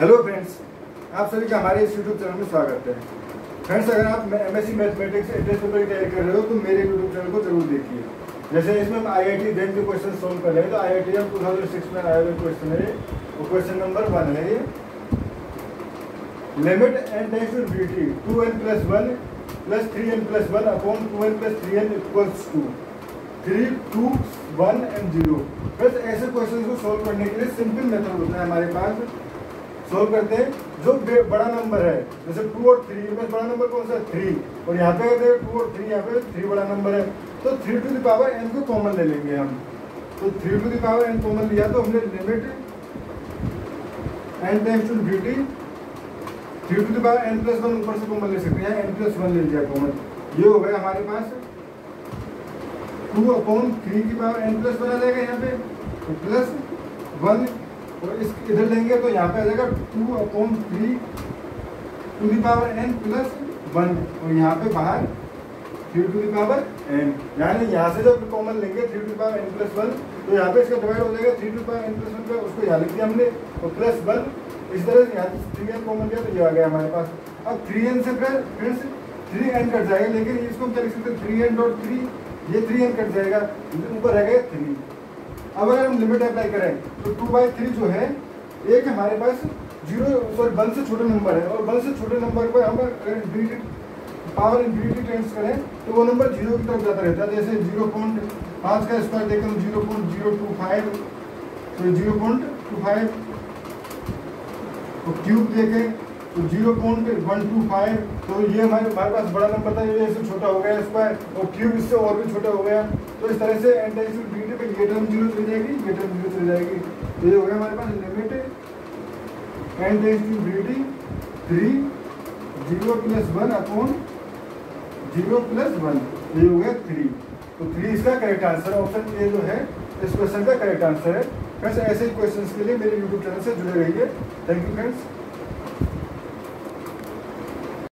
Hello friends आप सभी का हमारे इस यूट्यूब चैनल में स्वागत है। फ्रेंड्स अगर आप M S C mathematics entrance paper की तैयारी कर रहे हो तो मेरे यूट्यूब चैनल को ज़रूर देखिए। जैसे इसमें हम आई आई टी बैंक के क्वेश्चन सोल्व कर रहे हैं तो I I T M two thousand six में आया हुआ क्वेश्चन है। वो क्वेश्चन नंबर वन है ये। Limit n tends to b two n plus one plus three n plus one upon two n plus three n equals to three two one and zero बस ऐसे question को solve करने के लिए simple method होता है हमारे पास। Solve करते हैं, जो बड़ा नंबर है, जैसे टू और थ्री में बड़ा नंबर कौन सा? है थ्री और यहाँ पे हैं टू और थ्री यहाँ पे थ्री बड़ा नंबर है। तो three to the power n को कॉमन ले लेंगे हम। तो three to the power n common लिया तो हमने limit n times two beauty three to the power n plus one ऊपर से कॉमन ले सकते हैं एन प्लस वन ले लिया कॉमन ये हो गया हमारे पास। टू अपॉन थ्री की पावर एन प्लस वन आ जाएगा यहाँ पे। तो प्लस वन और इस इधर लेंगे तो यहाँ पे आ जाएगा two upon three to the power n plus one और यहाँ पे बाहर three to the power n यानी यहाँ से जब कॉमन लेंगे three to power n plus one तो यहाँ पे इसका डिवाइड हो जाएगा three to power n plus one पे उसको यहाँ लिख दिया हमने। और प्लस वन इस तरह से यहाँ थ्री एन कॉमन लिया तो ये आ गया हमारे पास। अब थ्री एन से फिर फिर से थ्री एन कट जाएगा, लेकिन इसको हम क्या लिख सकते थ्री एन डॉट थ्री ये थ्री एन कट जाएगा। ऊपर रह गया थ्री अगर हम लिमिट अप्लाई करें तो टू बाई थ्री जो है, एक हमारे पास ज़ीरो सॉरी वन से छोटे नंबर है और वन से छोटे नंबर पर हम अगर पावर इंफिनिटी टेंस करें तो वो नंबर ज़ीरो की तरफ़ जाता रहता है। जैसे ज़ीरो पॉइंट पाँच का स्क्वायर देखें zero point zero two five तो ज़ीरो पॉइंट टू फाइव तो क्यूब देखें तो zero point one two five तो ये हमारे हमारे पास बड़ा नंबर था, ये इससे छोटा हो गया स्क्वायर और क्यूब इससे और भी छोटा हो गया। तो इस तरह से एंटाइसिल बीटी पे ये टर्म ज़ीरो चली जाएगी, ये टर्म ज़ीरो चली जाएगी। तो ये हो गया हमारे पास लिमिट एंटाइसिल BT three zero plus one upon zero plus one ये हो गया थ्री तो थ्री इसका करेक्ट आंसर ऑप्शन ए जो है, इस क्वेश्चन का करेक्ट आंसर है। फ्रेंड्स ऐसे ही क्वेश्चंस के लिए मेरे यूट्यूब चैनल से जुड़े रहिए। Thank you friends